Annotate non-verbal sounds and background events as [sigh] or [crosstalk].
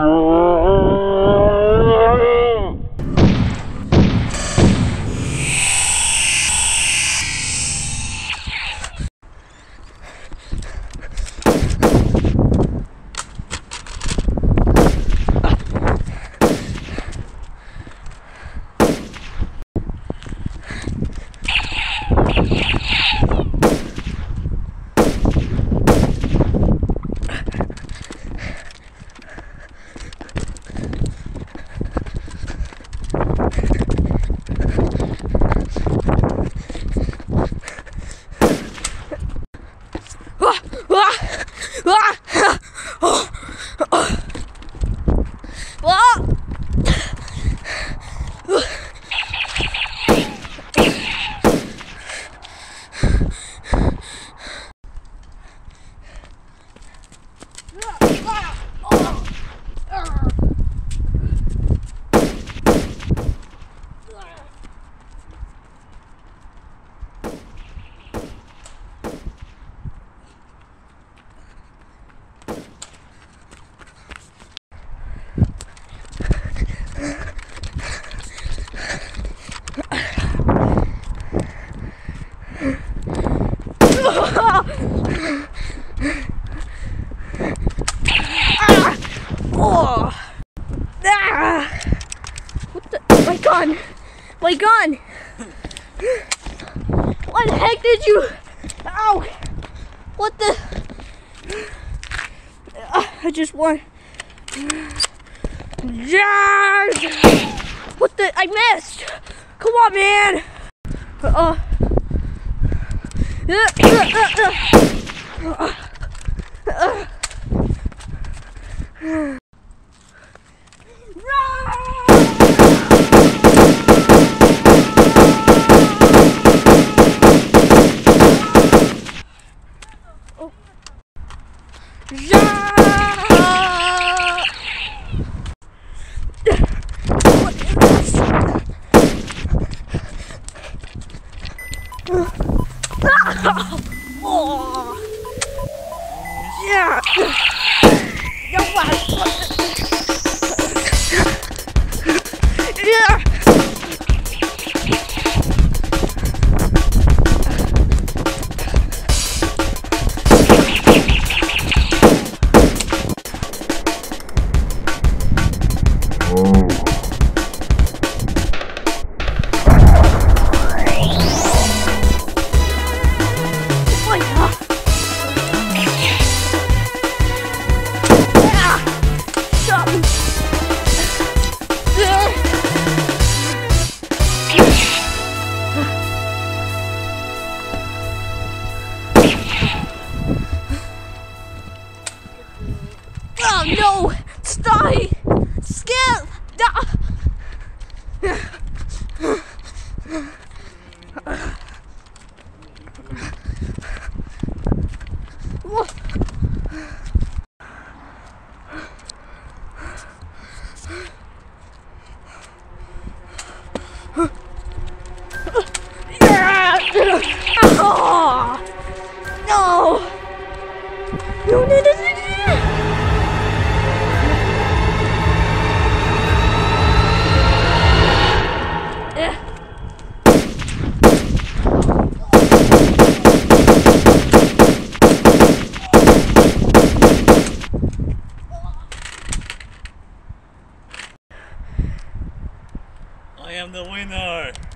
Oh. Gun! My gun! What the heck did you? Ow! What the? Uh, I just won. Yes! What the? I missed! Come on, man! Uh. Uh, uh, uh, uh. Uh. oh. Yeah. Oh Oh, no! Stop! Skip! [laughs] Oh! No! No, no, no! I am the winner.